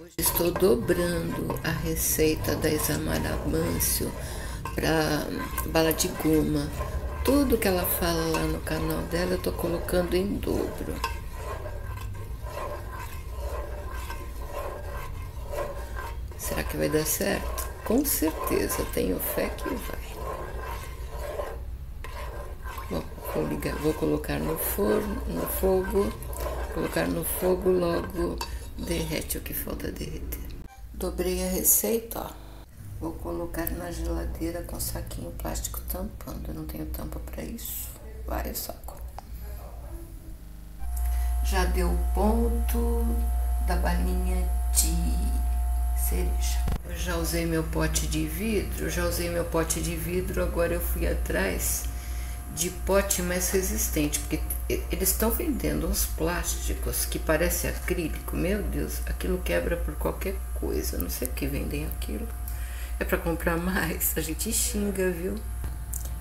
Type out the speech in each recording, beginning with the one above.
Hoje estou dobrando a receita da Isamara Mâncio para bala de goma. Tudo que ela fala lá no canal dela eu tô colocando em dobro. Será que vai dar certo? Com certeza, tenho fé que vai. Bom, vou ligar, vou colocar no forno, no fogo, colocar no fogo logo derrete o que falta derreter. Dobrei a receita, ó. Vou colocar na geladeira com saquinho plástico tampando. Eu não tenho tampa para isso. Vai o saco. Já deu ponto da balinha de cereja. Eu já usei meu pote de vidro, já usei meu pote de vidro, agora eu fui atrás de pote mais resistente, porque eles estão vendendo uns plásticos que parece acrílico. Meu Deus, aquilo quebra por qualquer coisa. Não sei o que vendem aquilo. É para comprar mais. A gente xinga, viu?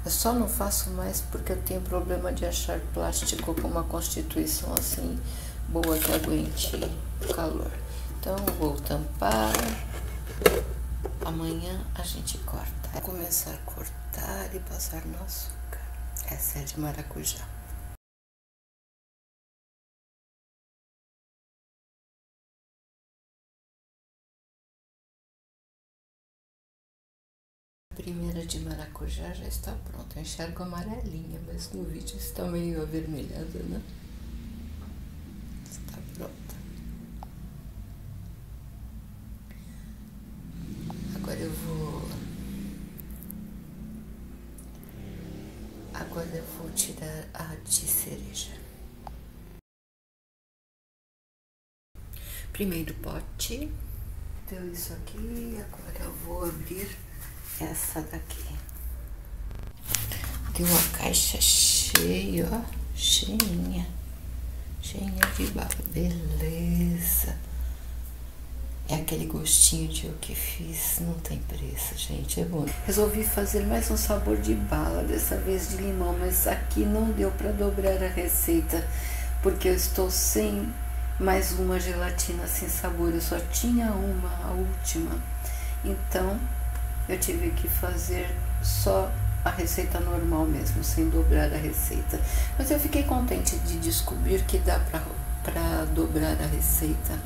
Eu só não faço mais porque eu tenho problema de achar plástico com uma constituição assim boa que aguente o calor. Então vou tampar. Amanhã a gente corta. Vou começar a cortar e passar no açúcar. Essa é de maracujá. A primeira de maracujá já está pronta. Eu enxergo amarelinha, mas no vídeo está meio avermelhada, né? Está pronta. Agora eu vou Agora eu vou tirar a de cereja. Primeiro pote. Deu isso aqui, agora eu vou abrir essa daqui. Deu uma caixa cheia, ó, cheinha, cheinha de bala, beleza. Aquele gostinho de o que fiz, não tem preço, gente, é bom. Resolvi fazer mais um sabor de bala, dessa vez de limão, mas aqui não deu para dobrar a receita, porque eu estou sem mais uma gelatina sem sabor, eu só tinha uma, a última. Então, eu tive que fazer só a receita normal mesmo, sem dobrar a receita. Mas eu fiquei contente de descobrir que dá para dobrar a receita